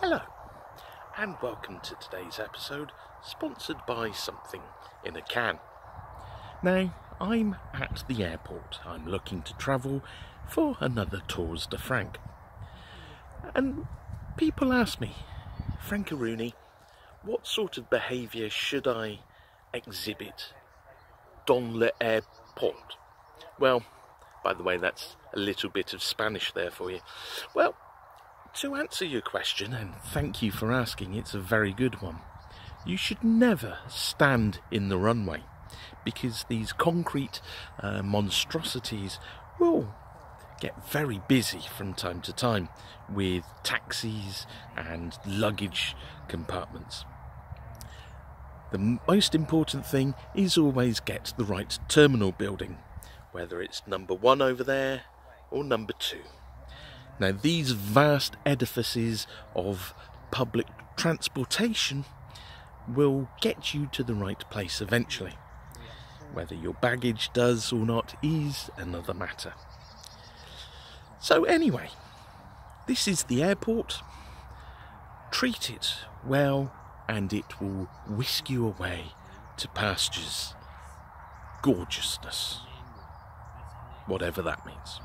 Hello, and welcome to today's episode, sponsored by Something in a Can. Now, I'm at the airport. I'm looking to travel for another Tours de Frank. And people ask me, Frankaroonie, what sort of behaviour should I exhibit dans l'airport? Well, by the way, that's a little bit of Spanish there for you. Well, to answer your question, and thank you for asking, it's a very good one. You should never stand in the runway because these concrete uh, monstrosities will get very busy from time to time with taxis and luggage compartments. The most important thing is always get the right terminal building, whether it's number one over there or number two. Now, these vast edifices of public transportation will get you to the right place eventually. Whether your baggage does or not is another matter. So, anyway, this is the airport. Treat it well, and it will whisk you away to pastures. Gorgeousness. Whatever that means.